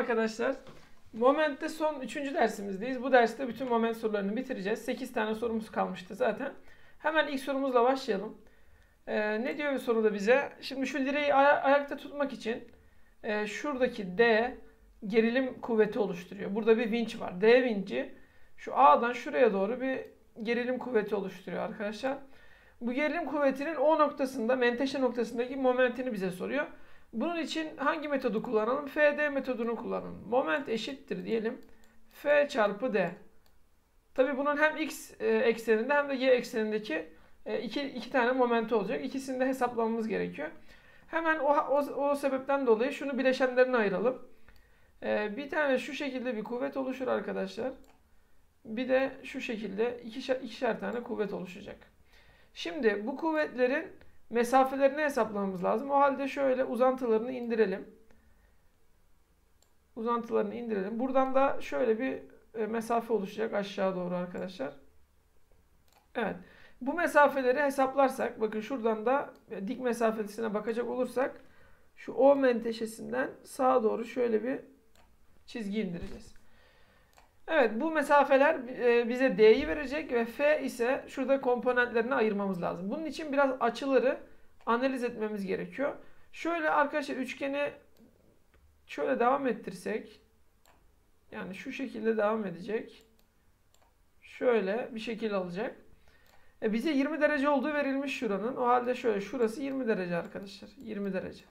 Arkadaşlar. Moment'te son 3. dersimizdeyiz. Bu derste bütün moment sorularını bitireceğiz. 8 tane sorumuz kalmıştı zaten. Hemen ilk sorumuzla başlayalım. Ee, ne diyor soruda bize? Şimdi şu direği aya- ayakta tutmak için e, şuradaki D gerilim kuvveti oluşturuyor. Burada bir vinç var. D vinci şu A'dan şuraya doğru bir gerilim kuvveti oluşturuyor arkadaşlar. Bu gerilim kuvvetinin O noktasında, menteşe noktasındaki momentini bize soruyor. Bunun için hangi metodu kullanalım? FD metodunu kullanalım. Moment eşittir diyelim. F çarpı D. Tabi bunun hem x e, ekseninde hem de y eksenindeki e, iki, iki tane momenti olacak. İkisini de hesaplamamız gerekiyor. Hemen o, o, o sebepten dolayı şunu bileşenlerine ayıralım. E, bir tane şu şekilde bir kuvvet oluşur arkadaşlar. Bir de şu şekilde ikişer, ikişer tane kuvvet oluşacak. Şimdi bu kuvvetlerin mesafelerini hesaplamamız lazım. O halde şöyle uzantılarını indirelim. Uzantılarını indirelim. Buradan da şöyle bir e, mesafe oluşacak aşağı doğru arkadaşlar. Evet. Bu mesafeleri hesaplarsak bakın şuradan da e, dik mesafesine bakacak olursak şu O menteşesinden sağa doğru şöyle bir çizgi indireceğiz. Evet bu mesafeler e, bize D'yi verecek ve F ise şurada komponentlerini ayırmamız lazım. Bunun için biraz açıları analiz etmemiz gerekiyor. Şöyle arkadaşlar üçgeni şöyle devam ettirsek yani şu şekilde devam edecek. Şöyle bir şekil alacak. E bize 20 derece olduğu verilmiş şuranın. O halde şöyle şurası 20 derece arkadaşlar. 20 derece.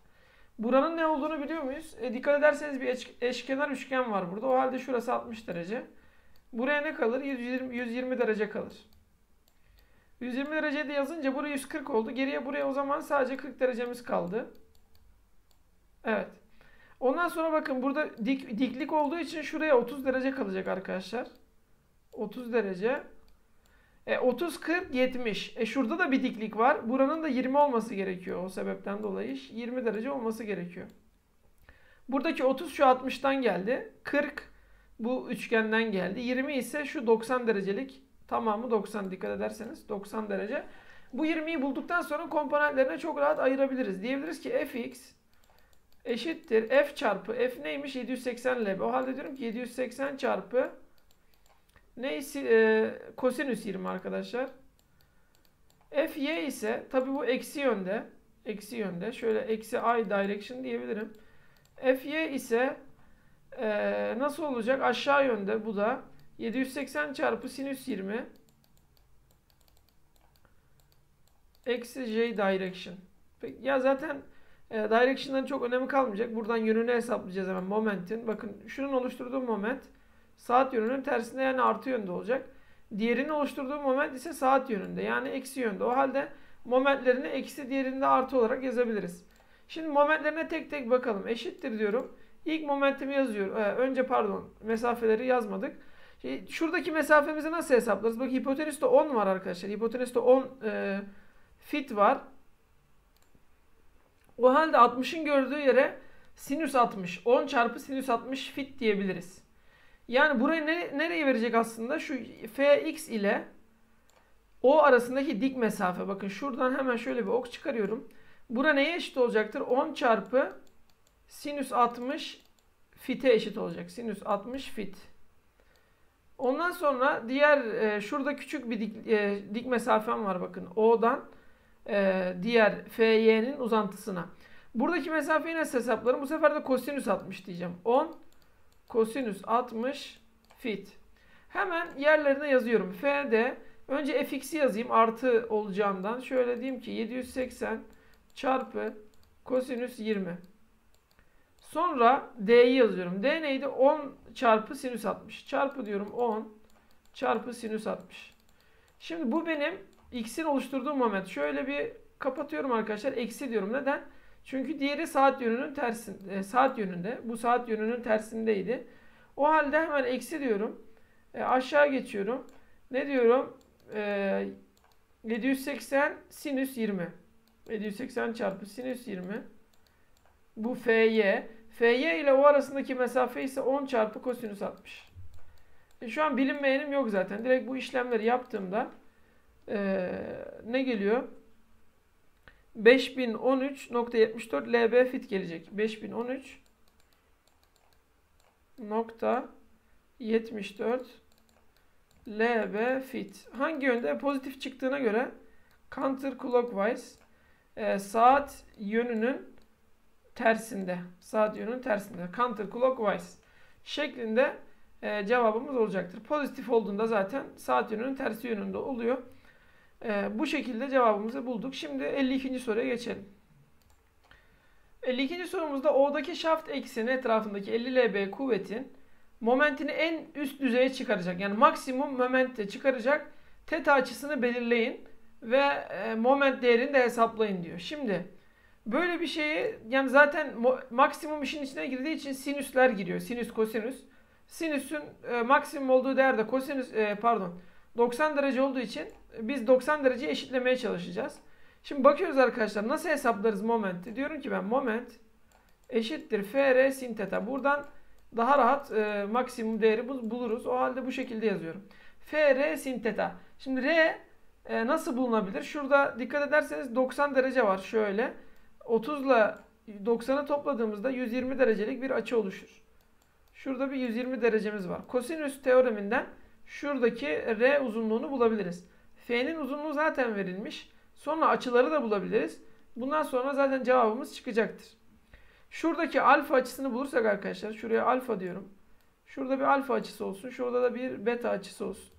Buranın ne olduğunu biliyor muyuz? E, dikkat ederseniz bir eş- eşkenar üçgen var burada. O halde şurası 60 derece. Buraya ne kalır? 120, 120 derece kalır. 120 derece de yazınca buraya 140 oldu. Geriye buraya o zaman sadece 40 derecemiz kaldı. Evet. Ondan sonra bakın burada dik, diklik olduğu için şuraya 30 derece kalacak arkadaşlar. 30 derece. E, 30, 40, 70. E şurada da bir diklik var. Buranın da 20 olması gerekiyor o sebepten dolayı. 20 derece olması gerekiyor. Buradaki 30 şu 60'tan geldi. 40 bu üçgenden geldi. 20 ise şu 90 derecelik tamamı 90 dikkat ederseniz 90 derece. Bu 20'yi bulduktan sonra komponentlerine çok rahat ayırabiliriz. Diyebiliriz ki fx eşittir f çarpı f neymiş 780 lb. O halde diyorum ki 780 çarpı neyse e, kosinüs 20 arkadaşlar. Fy ise tabi bu eksi yönde. Eksi yönde. Şöyle eksi i direction diyebilirim. Fy ise e, nasıl olacak? Aşağı yönde bu da 780 çarpı sinüs 20 eksi j direction. Peki, ya zaten e, direction'dan çok önemi kalmayacak. Buradan yönünü hesaplayacağız hemen momentin. Bakın şunun oluşturduğu moment saat yönünün tersinde yani artı yönde olacak. Diğerinin oluşturduğu moment ise saat yönünde yani eksi yönde. O halde momentlerini eksi diğerinde artı olarak yazabiliriz. Şimdi momentlerine tek tek bakalım. Eşittir diyorum. İlk momentimi yazıyorum. Ee, önce pardon mesafeleri yazmadık. Şey, şuradaki mesafemizi nasıl hesaplarız? Bak hipotenüste 10 var arkadaşlar. Hipotenüste 10 e, fit var. O halde 60'ın gördüğü yere sinüs 60. 10 çarpı sinüs 60 fit diyebiliriz. Yani burayı ne, nereye verecek aslında? Şu fx ile o arasındaki dik mesafe. Bakın şuradan hemen şöyle bir ok çıkarıyorum. Bura neye eşit olacaktır? 10 çarpı sinüs 60 fite eşit olacak. Sinüs 60 fit. Ondan sonra diğer e, şurada küçük bir dik, e, dik mesafem var bakın. O'dan e, diğer FY'nin uzantısına. Buradaki mesafeyi nasıl hesaplarım? Bu sefer de kosinüs 60 diyeceğim. 10 kosinüs 60 fit. Hemen yerlerine yazıyorum. F'de önce fx'i yazayım artı olacağından. Şöyle diyeyim ki 780 çarpı kosinüs 20. Sonra d'yi yazıyorum. d neydi? 10 çarpı sinüs 60. Çarpı diyorum 10 çarpı sinüs 60. Şimdi bu benim x'in oluşturduğu moment. Şöyle bir kapatıyorum arkadaşlar. Eksi diyorum. Neden? Çünkü diğeri saat yönünün tersinde, saat yönünde. Bu saat yönünün tersindeydi. O halde hemen eksi diyorum. E, aşağı geçiyorum. Ne diyorum? E, 780 sinüs 20. 780 çarpı sinüs 20. Bu FY. FY ile o arasındaki mesafe ise 10 çarpı kosinüs 60. E, şu an bilinmeyenim yok zaten. Direkt bu işlemleri yaptığımda e, ne geliyor? 5013.74 lb fit gelecek. 5013 nokta 74 LB fit. Hangi yönde? Pozitif çıktığına göre counter clockwise e, saat yönünün tersinde. Saat yönünün tersinde. Counter clockwise şeklinde e, cevabımız olacaktır. Pozitif olduğunda zaten saat yönünün tersi yönünde oluyor. E, bu şekilde cevabımızı bulduk. Şimdi 52. soruya geçelim. 52. sorumuzda O'daki şaft ekseni etrafındaki 50 lb kuvvetin momentini en üst düzeye çıkaracak. Yani maksimum momente çıkaracak teta açısını belirleyin ve e, moment değerini de hesaplayın diyor. Şimdi böyle bir şeyi yani zaten maksimum işin içine girdiği için sinüsler giriyor. Sinüs, kosinüs. Sinüsün e, maksimum olduğu değerde kosinüs e, pardon 90 derece olduğu için biz 90 derece eşitlemeye çalışacağız. Şimdi bakıyoruz arkadaşlar nasıl hesaplarız momenti? Diyorum ki ben moment eşittir fr sin theta. Buradan daha rahat e, maksimum değeri buluruz. O halde bu şekilde yazıyorum. fr sin theta. Şimdi r e, nasıl bulunabilir? Şurada dikkat ederseniz 90 derece var şöyle. 30 ile 90'ı topladığımızda 120 derecelik bir açı oluşur. Şurada bir 120 derecemiz var. Kosinüs teoreminden şuradaki r uzunluğunu bulabiliriz. F'nin uzunluğu zaten verilmiş. Sonra açıları da bulabiliriz. Bundan sonra zaten cevabımız çıkacaktır. Şuradaki alfa açısını bulursak arkadaşlar şuraya alfa diyorum. Şurada bir alfa açısı olsun. Şurada da bir beta açısı olsun.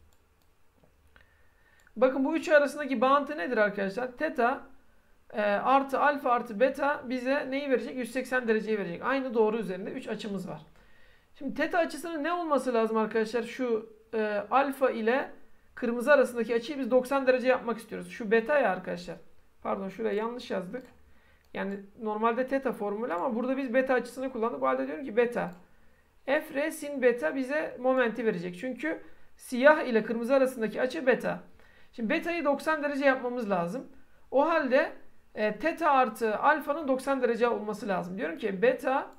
Bakın bu üçü arasındaki bağıntı nedir arkadaşlar? Teta e, artı alfa artı beta bize neyi verecek? 180 dereceyi verecek. Aynı doğru üzerinde 3 açımız var. Şimdi teta açısının ne olması lazım arkadaşlar? Şu e, alfa ile kırmızı arasındaki açıyı biz 90 derece yapmak istiyoruz. Şu beta ya arkadaşlar. Pardon şuraya yanlış yazdık. Yani normalde teta formülü ama burada biz beta açısını kullandık. O halde diyorum ki beta. F r sin beta bize momenti verecek. Çünkü siyah ile kırmızı arasındaki açı beta. Şimdi beta'yı 90 derece yapmamız lazım. O halde e, teta artı alfanın 90 derece olması lazım. Diyorum ki beta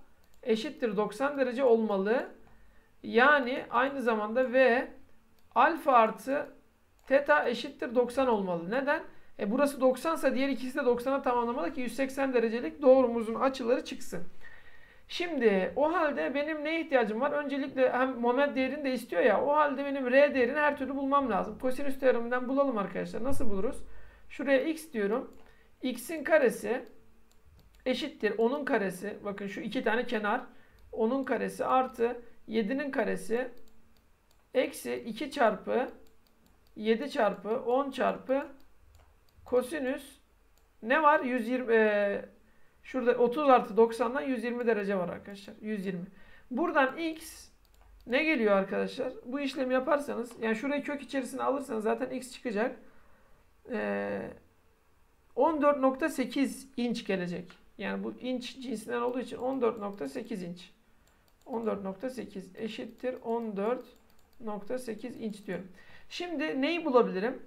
eşittir 90 derece olmalı. Yani aynı zamanda V alfa artı teta eşittir 90 olmalı. Neden? E burası 90 ise diğer ikisi de 90'a tamamlamalı ki 180 derecelik doğrumuzun açıları çıksın. Şimdi o halde benim ne ihtiyacım var? Öncelikle hem moment değerini de istiyor ya. O halde benim R değerini her türlü bulmam lazım. Kosinüs teoreminden bulalım arkadaşlar. Nasıl buluruz? Şuraya x diyorum. x'in karesi eşittir 10'un karesi. Bakın şu iki tane kenar. 10'un karesi artı 7'nin karesi eksi 2 çarpı 7 çarpı 10 çarpı kosinüs ne var? 120 e, şurada 30 artı 90'dan 120 derece var arkadaşlar. 120. Buradan x ne geliyor arkadaşlar? Bu işlemi yaparsanız yani şurayı kök içerisine alırsanız zaten x çıkacak. Ee, 14.8 inç gelecek. Yani bu inç cinsinden olduğu için 14.8 inç. 14.8 eşittir 14.8 inç diyorum. Şimdi neyi bulabilirim?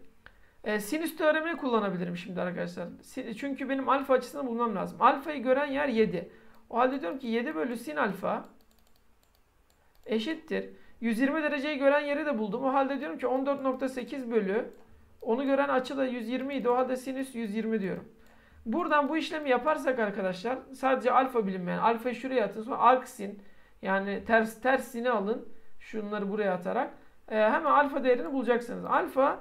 E, sinüs teoremini kullanabilirim şimdi arkadaşlar. Çünkü benim alfa açısını bulmam lazım. Alfayı gören yer 7. O halde diyorum ki 7 bölü sin alfa eşittir. 120 dereceyi gören yeri de buldum. O halde diyorum ki 14.8 bölü onu gören açı da 120 idi. O halde sinüs 120 diyorum. Buradan bu işlemi yaparsak arkadaşlar sadece alfa bilinmeyen alfayı şuraya atın sonra arksin yani ters tersini alın şunları buraya atarak e, hemen alfa değerini bulacaksınız. Alfa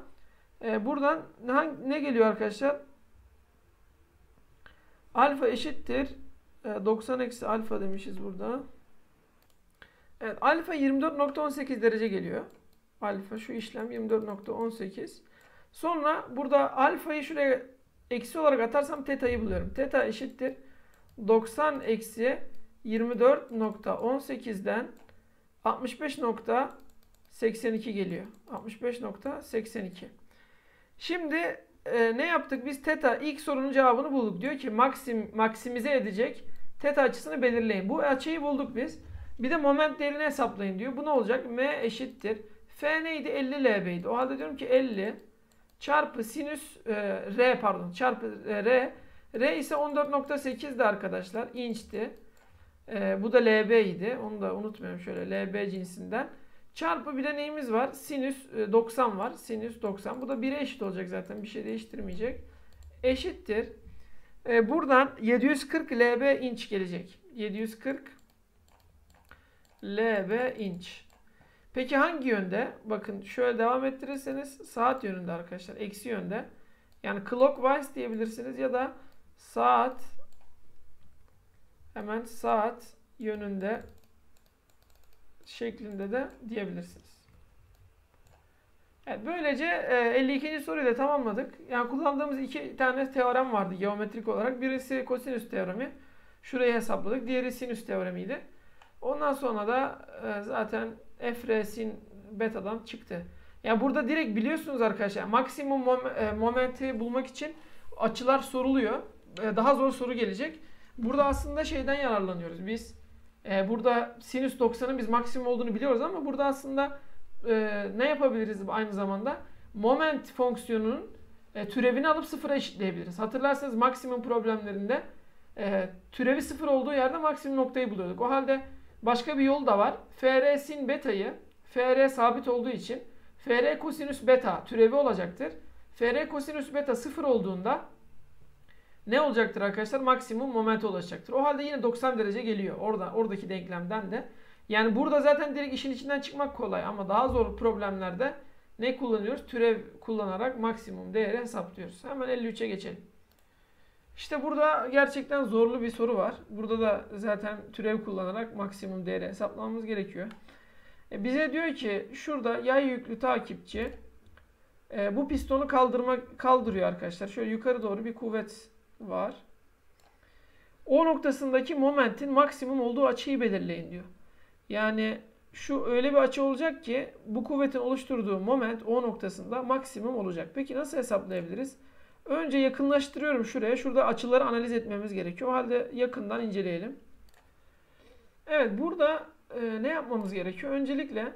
e, buradan hangi, ne geliyor arkadaşlar? Alfa eşittir e, 90 eksi alfa demişiz burada. Evet alfa 24.18 derece geliyor. Alfa şu işlem 24.18. Sonra burada alfayı şuraya eksi olarak atarsam teta'yı buluyorum. Teta eşittir 90 eksi 24.18'den 65.82 geliyor. 65.82. Şimdi e, ne yaptık? Biz teta ilk sorunun cevabını bulduk. Diyor ki maksim maksimize edecek teta açısını belirleyin. Bu açıyı bulduk biz. Bir de moment değerini hesaplayın diyor. Bu ne olacak? M eşittir. F neydi? 50 lb'ydi. O halde diyorum ki 50 çarpı sinüs e, R pardon çarpı e, R. R ise 14.8'di arkadaşlar. inçti. E, bu da LB idi. Onu da unutmayalım şöyle LB cinsinden. Çarpı bir de neyimiz var? Sinüs 90 e, var. Sinüs 90. Bu da 1'e eşit olacak zaten. Bir şey değiştirmeyecek. Eşittir. E, buradan 740 LB inç gelecek. 740 LB inç. Peki hangi yönde? Bakın şöyle devam ettirirseniz saat yönünde arkadaşlar. Eksi yönde. Yani clockwise diyebilirsiniz ya da saat hemen saat yönünde şeklinde de diyebilirsiniz. Evet, böylece 52. E, soruyu da tamamladık. Yani kullandığımız iki tane teorem vardı geometrik olarak. Birisi kosinüs teoremi. Şurayı hesapladık. Diğeri sinüs teoremiydi. Ondan sonra da e, zaten f r sin beta'dan çıktı. Yani burada direkt biliyorsunuz arkadaşlar maksimum e, momenti bulmak için açılar soruluyor. Daha zor soru gelecek. Burada aslında şeyden yararlanıyoruz. Biz burada sinüs 90'ın biz maksimum olduğunu biliyoruz ama burada aslında e, ne yapabiliriz aynı zamanda? Moment fonksiyonunun e, türevini alıp sıfıra eşitleyebiliriz. Hatırlarsanız maksimum problemlerinde e, türevi sıfır olduğu yerde maksimum noktayı buluyorduk. O halde başka bir yol da var. FR sin beta'yı FR sabit olduğu için FR kosinüs beta türevi olacaktır. FR kosinüs beta sıfır olduğunda ne olacaktır arkadaşlar? Maksimum momente ulaşacaktır. O halde yine 90 derece geliyor. Orada oradaki denklemden de yani burada zaten direkt işin içinden çıkmak kolay ama daha zor problemlerde ne kullanıyoruz? Türev kullanarak maksimum değeri hesaplıyoruz. Hemen 53'e geçelim. İşte burada gerçekten zorlu bir soru var. Burada da zaten türev kullanarak maksimum değeri hesaplamamız gerekiyor. E bize diyor ki şurada yay yüklü takipçi e, bu pistonu kaldırmak kaldırıyor arkadaşlar. Şöyle yukarı doğru bir kuvvet var. O noktasındaki momentin maksimum olduğu açıyı belirleyin diyor. Yani şu öyle bir açı olacak ki bu kuvvetin oluşturduğu moment O noktasında maksimum olacak. Peki nasıl hesaplayabiliriz? Önce yakınlaştırıyorum şuraya. Şurada açıları analiz etmemiz gerekiyor. O halde yakından inceleyelim. Evet burada e, ne yapmamız gerekiyor? Öncelikle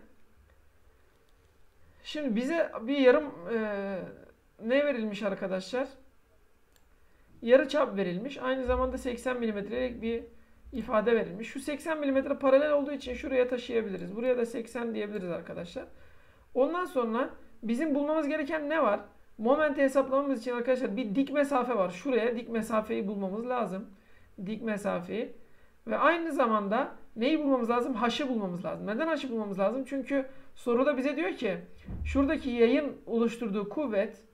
şimdi bize bir yarım e, ne verilmiş arkadaşlar? Yarı çap verilmiş. Aynı zamanda 80 milimetrelik bir ifade verilmiş. Şu 80 mm paralel olduğu için şuraya taşıyabiliriz. Buraya da 80 diyebiliriz arkadaşlar. Ondan sonra bizim bulmamız gereken ne var? Momenti hesaplamamız için arkadaşlar bir dik mesafe var. Şuraya dik mesafeyi bulmamız lazım. Dik mesafeyi. Ve aynı zamanda neyi bulmamız lazım? Haşı bulmamız lazım. Neden haşı bulmamız lazım? Çünkü soruda bize diyor ki şuradaki yayın oluşturduğu kuvvet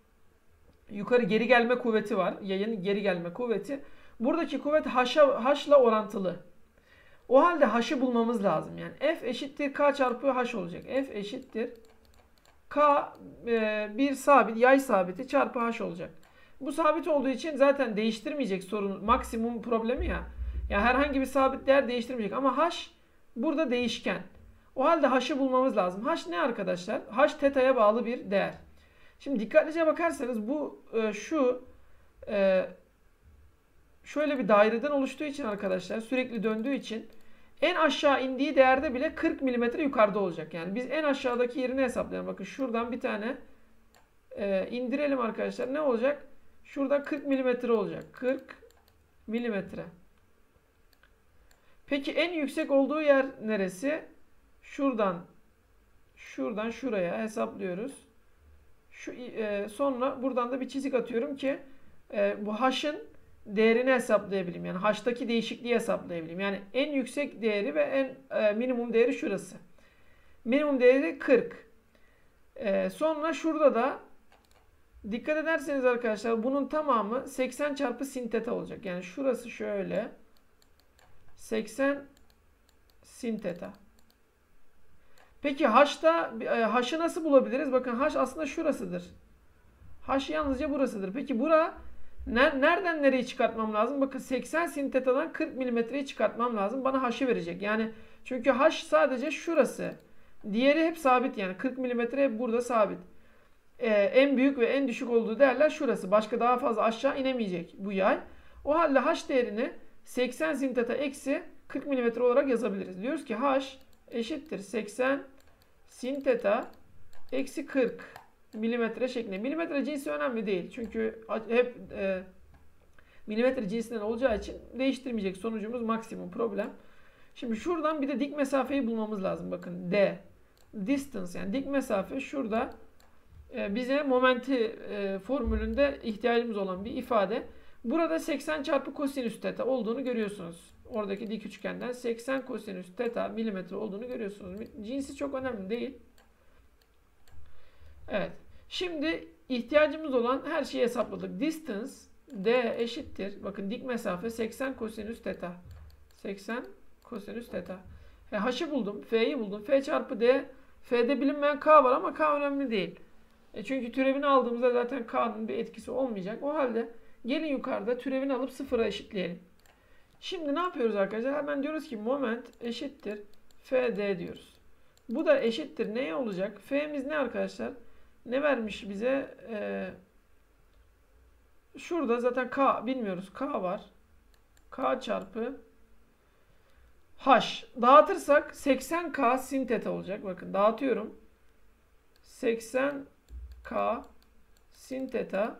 yukarı geri gelme kuvveti var. Yayın geri gelme kuvveti Buradaki kuvvet h'la h'la orantılı. O halde h'ı bulmamız lazım. Yani f eşittir k çarpı h olacak. f eşittir k e, bir sabit, yay sabiti çarpı h olacak. Bu sabit olduğu için zaten değiştirmeyecek sorun maksimum problemi ya. Yani herhangi bir sabit değer değiştirmeyecek ama h burada değişken. O halde h'ı bulmamız lazım. h ne arkadaşlar? h teta'ya bağlı bir değer. Şimdi dikkatlice bakarsanız bu e, şu e, şöyle bir daireden oluştuğu için arkadaşlar sürekli döndüğü için en aşağı indiği değerde bile 40 mm yukarıda olacak. Yani biz en aşağıdaki yerini hesaplayalım. Bakın şuradan bir tane e, indirelim arkadaşlar. Ne olacak? Şurada 40 mm olacak. 40 mm. Peki en yüksek olduğu yer neresi? Şuradan şuradan şuraya hesaplıyoruz. Şu e, sonra buradan da bir çizik atıyorum ki e, bu h'ın değerini hesaplayabileyim. Yani h'taki değişikliği hesaplayabileyim. Yani en yüksek değeri ve en e, minimum değeri şurası. Minimum değeri 40. E, sonra şurada da dikkat ederseniz arkadaşlar bunun tamamı 80 çarpı sin teta olacak. Yani şurası şöyle 80 sin teta. Peki h'ta e, h'ı nasıl bulabiliriz? Bakın h aslında şurasıdır. h yalnızca burasıdır. Peki bura Nereden nereye çıkartmam lazım? Bakın 80 sin tetadan 40 milimetreyi çıkartmam lazım. Bana h'ı verecek. Yani çünkü h sadece şurası. Diğeri hep sabit yani 40 milimetre hep burada sabit. Ee, en büyük ve en düşük olduğu değerler şurası. Başka daha fazla aşağı inemeyecek bu yay. O halde h değerini 80 sin teta eksi 40 milimetre olarak yazabiliriz. Diyoruz ki h eşittir 80 sin teta eksi 40 milimetre şeklinde. Milimetre cinsi önemli değil. Çünkü hep e, milimetre cinsinden olacağı için değiştirmeyecek. Sonucumuz maksimum problem. Şimdi şuradan bir de dik mesafeyi bulmamız lazım. Bakın D. Distance yani dik mesafe şurada e, bize momenti e, formülünde ihtiyacımız olan bir ifade. Burada 80 çarpı kosinüs teta olduğunu görüyorsunuz. Oradaki dik üçgenden 80 kosinüs teta milimetre olduğunu görüyorsunuz. Cinsi çok önemli değil. Evet. Şimdi ihtiyacımız olan her şeyi hesapladık. Distance d eşittir. Bakın dik mesafe 80 kosinüs teta. 80 kosinüs teta. E, h'ı buldum. F'yi buldum. F çarpı d. F'de bilinmeyen k var ama k önemli değil. E çünkü türevini aldığımızda zaten k'nın bir etkisi olmayacak. O halde gelin yukarıda türevini alıp sıfıra eşitleyelim. Şimdi ne yapıyoruz arkadaşlar? Hemen diyoruz ki moment eşittir fd diyoruz. Bu da eşittir neye olacak? F'miz ne arkadaşlar? Ne vermiş bize? Ee, şurada zaten k bilmiyoruz. K var. K çarpı h. Dağıtırsak 80k sin teta olacak. Bakın dağıtıyorum. 80k sin teta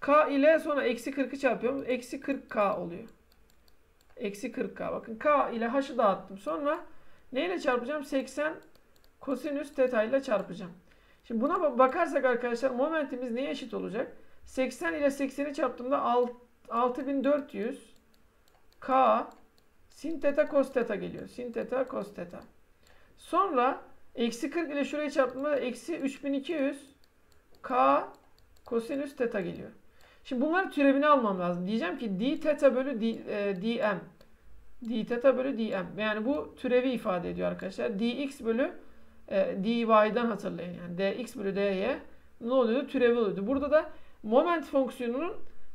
k ile sonra eksi 40'ı çarpıyorum. Eksi 40k oluyor. Eksi 40k. Bakın k ile h'ı dağıttım. Sonra neyle çarpacağım? 80 kosinüs teta ile çarpacağım. Şimdi buna bakarsak arkadaşlar momentimiz neye eşit olacak? 80 ile 80'i çarptığımda 6400 k sin teta cos teta geliyor. Sin teta cos teta. Sonra eksi 40 ile şurayı çarptığımda eksi 3200 k kosinüs teta geliyor. Şimdi bunları türevini almam lazım. Diyeceğim ki d teta bölü d, e, dm. D teta bölü dm. Yani bu türevi ifade ediyor arkadaşlar. dx bölü e, dy'dan hatırlayın. Yani dx bölü dy ne oluyordu? Türevi oluyordu. Burada da moment fonksiyonunun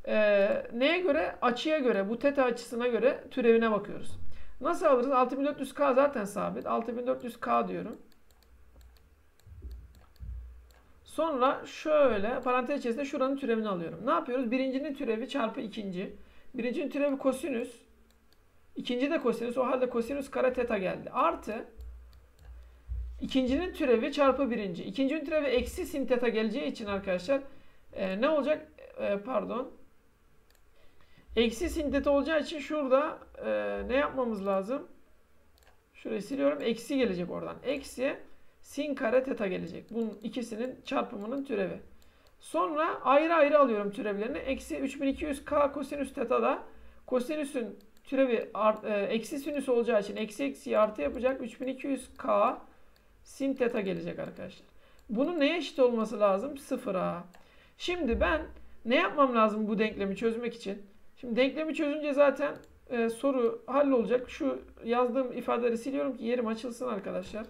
e, neye göre? Açıya göre, bu teta açısına göre türevine bakıyoruz. Nasıl alırız? 6400k zaten sabit. 6400k diyorum. Sonra şöyle parantez içerisinde şuranın türevini alıyorum. Ne yapıyoruz? Birincinin türevi çarpı ikinci. Birincinin türevi kosinüs. İkinci de kosinüs. O halde kosinüs kare teta geldi. Artı ikincinin türevi çarpı birinci. İkincinin türevi eksi sin teta geleceği için arkadaşlar e, ne olacak? E, pardon. Eksi sin teta olacağı için şurada e, ne yapmamız lazım? Şurayı siliyorum. Eksi gelecek oradan. Eksi sin kare teta gelecek. Bunun ikisinin çarpımının türevi. Sonra ayrı ayrı alıyorum türevlerini. Eksi 3200k kosinüs teta da kosinüsün türevi art, e, eksi sinüs olacağı için eksi eksi artı yapacak. 3200k sin teta gelecek arkadaşlar. Bunun neye eşit olması lazım? Sıfıra. Şimdi ben ne yapmam lazım bu denklemi çözmek için? Şimdi denklemi çözünce zaten e, soru hallolacak. Şu yazdığım ifadeleri siliyorum ki yerim açılsın arkadaşlar.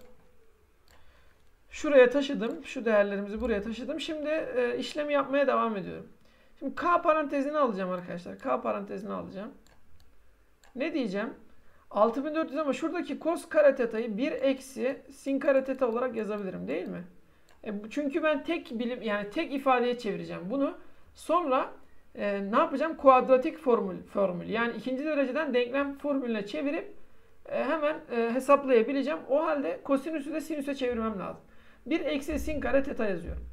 Şuraya taşıdım. Şu değerlerimizi buraya taşıdım. Şimdi e, işlemi yapmaya devam ediyorum. Şimdi k parantezini alacağım arkadaşlar. K parantezini alacağım. Ne diyeceğim? 6400 ama şuradaki cos kare teta'yı 1 eksi sin kare teta olarak yazabilirim değil mi? E, çünkü ben tek bilim yani tek ifadeye çevireceğim bunu. Sonra e, ne yapacağım? Kuadratik formül formül. Yani ikinci dereceden denklem formülüne çevirip e, hemen e, hesaplayabileceğim. O halde kosinüsü de sinüse çevirmem lazım. 1 eksi sin kare teta yazıyorum.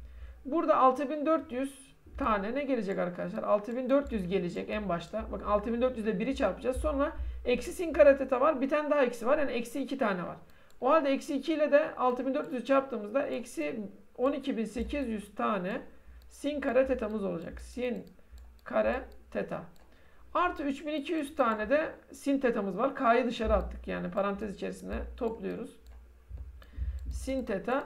Burada 6400 tane ne gelecek arkadaşlar? 6400 gelecek en başta. Bakın 6400 ile 1'i çarpacağız. Sonra eksi sin kare teta var. Bir tane daha eksi var. Yani eksi 2 tane var. O halde eksi 2 ile de 6400'ü çarptığımızda eksi 12800 tane sin kare tetamız olacak. Sin kare teta. Artı 3200 tane de sin tetamız var. K'yı dışarı attık. Yani parantez içerisinde topluyoruz. Sin teta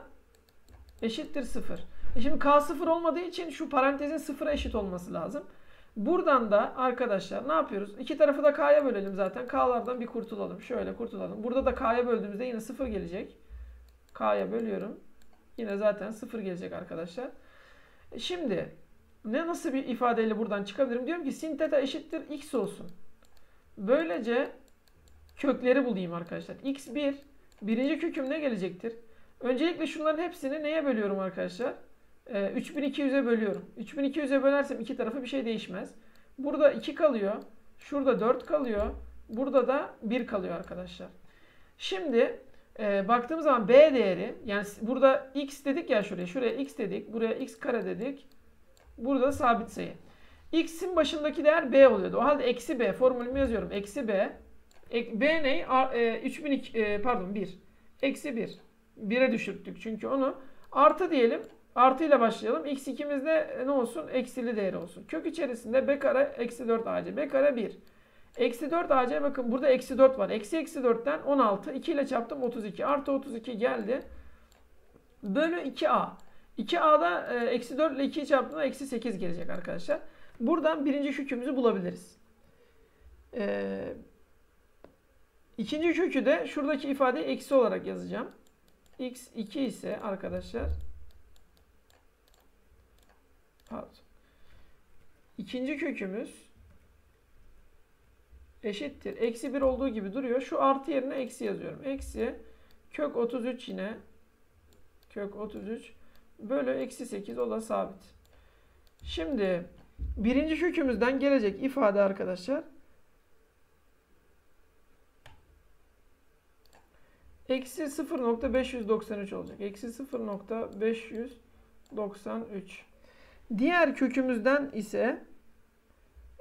eşittir 0. Şimdi k 0 olmadığı için şu parantezin 0'a eşit olması lazım. Buradan da arkadaşlar ne yapıyoruz? İki tarafı da k'ya bölelim zaten. K'lardan bir kurtulalım. Şöyle kurtulalım. Burada da k'ya böldüğümüzde yine 0 gelecek. K'ya bölüyorum. Yine zaten 0 gelecek arkadaşlar. Şimdi ne nasıl bir ifadeyle buradan çıkabilirim? Diyorum ki sin theta eşittir x olsun. Böylece kökleri bulayım arkadaşlar. x1 birinci köküm ne gelecektir? Öncelikle şunların hepsini neye bölüyorum arkadaşlar? Ee, 3200'e bölüyorum. 3200'e bölersem iki tarafı bir şey değişmez. Burada 2 kalıyor. Şurada 4 kalıyor. Burada da 1 kalıyor arkadaşlar. Şimdi e, baktığımız zaman b değeri yani burada x dedik ya şuraya. Şuraya x dedik. Buraya x kare dedik. Burada sabit sayı. x'in başındaki değer b oluyordu. O halde eksi b formülümü yazıyorum. Eksi b. E, b ne? E, 3002 e, pardon 1. Eksi 1. 1'e düşürttük çünkü onu. Artı diyelim artı ile başlayalım. x2'mizde ne olsun? Eksili değeri olsun. Kök içerisinde b kare eksi 4 ac. b kare 1. Eksi 4 ac bakın burada eksi 4 var. Eksi eksi 4'ten 16. 2 ile çarptım 32. Artı 32 geldi. Bölü 2a. 2a'da e, eksi 4 ile 2'yi çarptığımda eksi 8 gelecek arkadaşlar. Buradan birinci kökümüzü bulabiliriz. Ee, ikinci kökü de şuradaki ifadeyi eksi olarak yazacağım. x 2 ise arkadaşlar pardon. İkinci kökümüz eşittir. Eksi 1 olduğu gibi duruyor. Şu artı yerine eksi yazıyorum. Eksi kök 33 yine kök 33 bölü eksi 8 o da sabit. Şimdi birinci kökümüzden gelecek ifade arkadaşlar eksi 0.593 olacak. Eksi 0.593 Diğer kökümüzden ise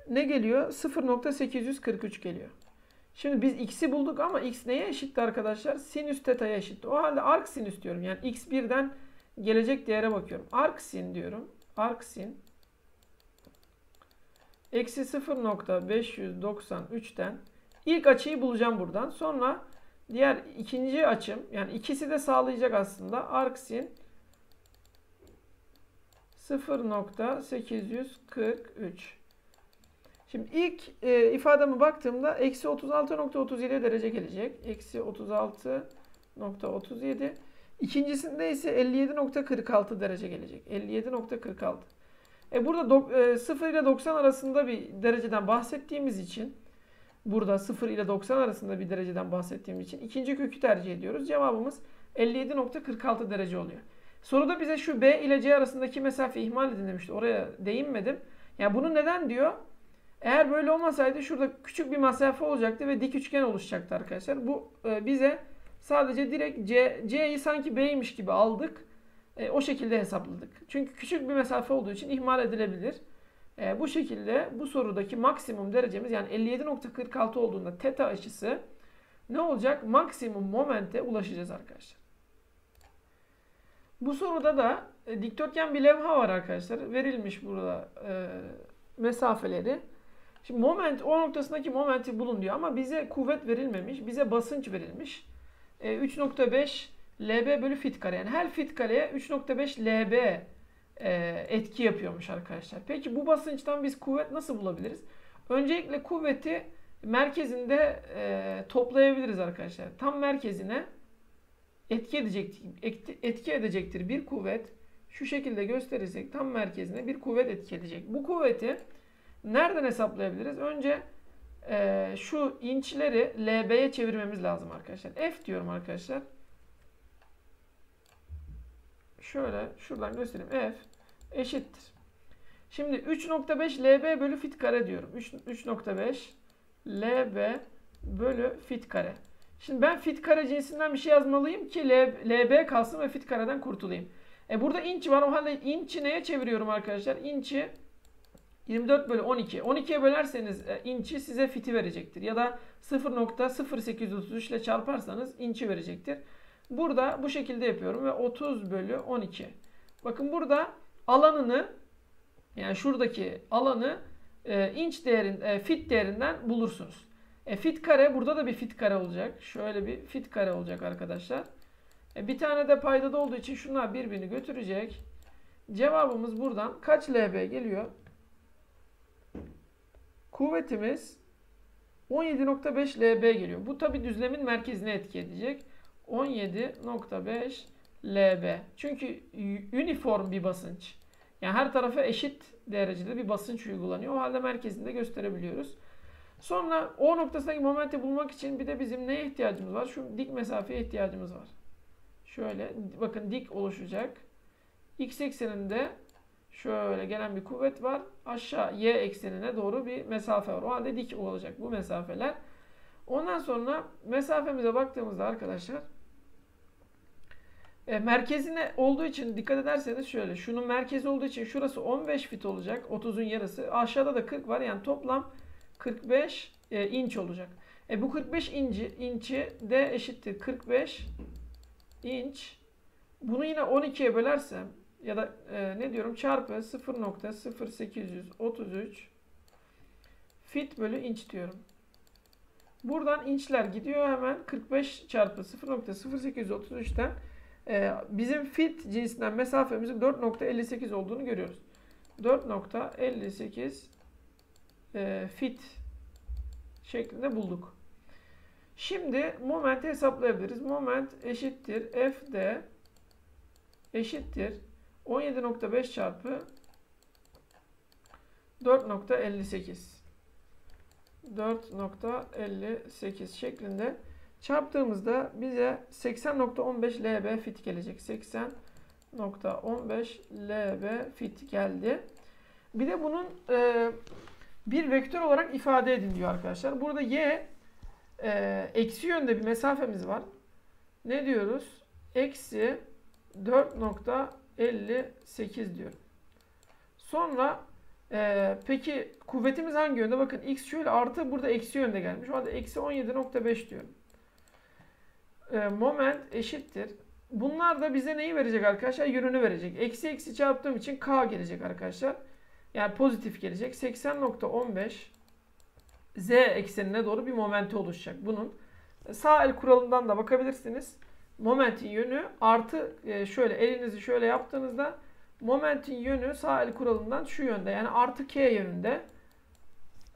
ne geliyor? 0.843 geliyor. Şimdi biz x'i bulduk ama x neye eşitti arkadaşlar? Sinüs teta'ya eşitti. O halde arc sinüs diyorum. Yani x1'den gelecek değere bakıyorum. Arc sin diyorum. Arc sin eksi 0.593'ten ilk açıyı bulacağım buradan. Sonra diğer ikinci açım yani ikisi de sağlayacak aslında. Arc sin 0.843 Şimdi ilk e, ifademe baktığımda eksi 36.37 derece gelecek. Eksi 36.37. İkincisinde ise 57.46 derece gelecek. 57.46. E burada e, 0 ile 90 arasında bir dereceden bahsettiğimiz için burada 0 ile 90 arasında bir dereceden bahsettiğimiz için ikinci kökü tercih ediyoruz. Cevabımız 57.46 derece oluyor. Soruda bize şu B ile C arasındaki mesafe ihmal edin demişti. Oraya değinmedim. Yani bunu neden diyor? Eğer böyle olmasaydı şurada küçük bir mesafe olacaktı ve dik üçgen oluşacaktı arkadaşlar. Bu e, bize sadece direkt C, C'yi sanki B'ymiş gibi aldık. E, o şekilde hesapladık. Çünkü küçük bir mesafe olduğu için ihmal edilebilir. E, bu şekilde bu sorudaki maksimum derecemiz yani 57.46 olduğunda teta açısı ne olacak? Maksimum momente ulaşacağız arkadaşlar. Bu soruda da e, dikdörtgen bir levha var arkadaşlar. Verilmiş burada e, mesafeleri. Şimdi moment o noktasındaki momenti bulun diyor ama bize kuvvet verilmemiş. Bize basınç verilmiş. E, 3.5 LB bölü fit kare. Yani her fit kareye 3.5 LB e, etki yapıyormuş arkadaşlar. Peki bu basınçtan biz kuvvet nasıl bulabiliriz? Öncelikle kuvveti merkezinde e, toplayabiliriz arkadaşlar. Tam merkezine etki edecektir, etki edecektir bir kuvvet. Şu şekilde gösterirsek tam merkezine bir kuvvet etki edecek. Bu kuvveti nereden hesaplayabiliriz? Önce e, şu inçleri LB'ye çevirmemiz lazım arkadaşlar. F diyorum arkadaşlar. Şöyle şuradan göstereyim. F eşittir. Şimdi 3.5 LB bölü fit kare diyorum. 3.5 LB bölü fit kare. Şimdi ben fit kare cinsinden bir şey yazmalıyım ki LB kalsın ve fit kareden kurtulayım. E burada inç var. O halde inç'i neye çeviriyorum arkadaşlar? İnç'i 24 bölü 12. 12'ye bölerseniz e, inç'i size fiti verecektir. Ya da 0.0833 ile çarparsanız inç'i verecektir. Burada bu şekilde yapıyorum ve 30 bölü 12. Bakın burada alanını yani şuradaki alanı e, inç değerin, e, fit değerinden bulursunuz. E, fit kare burada da bir fit kare olacak. Şöyle bir fit kare olacak arkadaşlar. E, bir tane de paydada olduğu için şunlar birbirini götürecek. Cevabımız buradan kaç LB geliyor? Kuvvetimiz 17.5 LB geliyor. Bu tabi düzlemin merkezine etki edecek. 17.5 LB. Çünkü uniform bir basınç. Yani her tarafa eşit derecede bir basınç uygulanıyor. O halde merkezinde gösterebiliyoruz. Sonra O noktasındaki momenti bulmak için bir de bizim neye ihtiyacımız var? Şu dik mesafeye ihtiyacımız var. Şöyle bakın dik oluşacak. X ekseninde şöyle gelen bir kuvvet var. Aşağı Y eksenine doğru bir mesafe var. O halde dik olacak bu mesafeler. Ondan sonra mesafemize baktığımızda arkadaşlar e, merkezine olduğu için dikkat ederseniz şöyle. Şunun merkezi olduğu için şurası 15 fit olacak. 30'un yarısı. Aşağıda da 40 var. Yani toplam 45 e, inç olacak. E bu 45 inci, inçi de eşittir 45 inç. Bunu yine 12'ye bölersem ya da e, ne diyorum çarpı 0.0833 fit bölü inç diyorum. Buradan inçler gidiyor hemen 45 çarpı 0.0833'ten e, bizim fit cinsinden mesafemizin 4.58 olduğunu görüyoruz. 4.58 e, fit şeklinde bulduk. Şimdi momenti hesaplayabiliriz. Moment eşittir F'de eşittir 17.5 çarpı 4.58 4.58 şeklinde çarptığımızda bize 80.15 lb fit gelecek. 80.15 lb fit geldi. Bir de bunun e, bir vektör olarak ifade edin diyor arkadaşlar. Burada y e, eksi yönde bir mesafemiz var. Ne diyoruz? Eksi 4.58 diyorum. Sonra e, peki kuvvetimiz hangi yönde? Bakın x şöyle artı burada eksi yönde gelmiş. O halde eksi 17.5 diyorum. E, moment eşittir. Bunlar da bize neyi verecek arkadaşlar? Yönünü verecek. Eksi eksi çarptığım için k gelecek arkadaşlar. Yani pozitif gelecek. 80.15 z eksenine doğru bir momenti oluşacak. Bunun sağ el kuralından da bakabilirsiniz. Momentin yönü artı e, şöyle elinizi şöyle yaptığınızda momentin yönü sağ el kuralından şu yönde yani artı k yönünde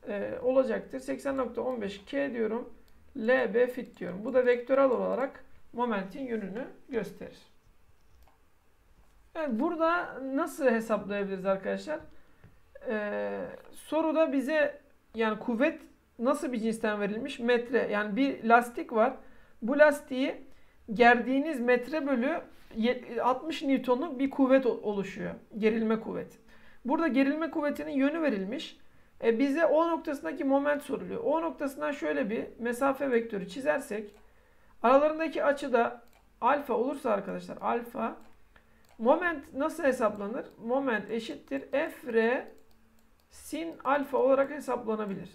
e, olacaktır. 80.15 k diyorum. LB fit diyorum. Bu da vektörel olarak momentin yönünü gösterir. Evet, burada nasıl hesaplayabiliriz arkadaşlar? Ee, soruda bize yani kuvvet nasıl bir cinsten verilmiş? Metre. Yani bir lastik var. Bu lastiği gerdiğiniz metre bölü 60 Newton'luk bir kuvvet oluşuyor. Gerilme kuvveti. Burada gerilme kuvvetinin yönü verilmiş. E bize O noktasındaki moment soruluyor. O noktasından şöyle bir mesafe vektörü çizersek aralarındaki açı da alfa olursa arkadaşlar alfa moment nasıl hesaplanır? Moment eşittir f r sin alfa olarak hesaplanabilir.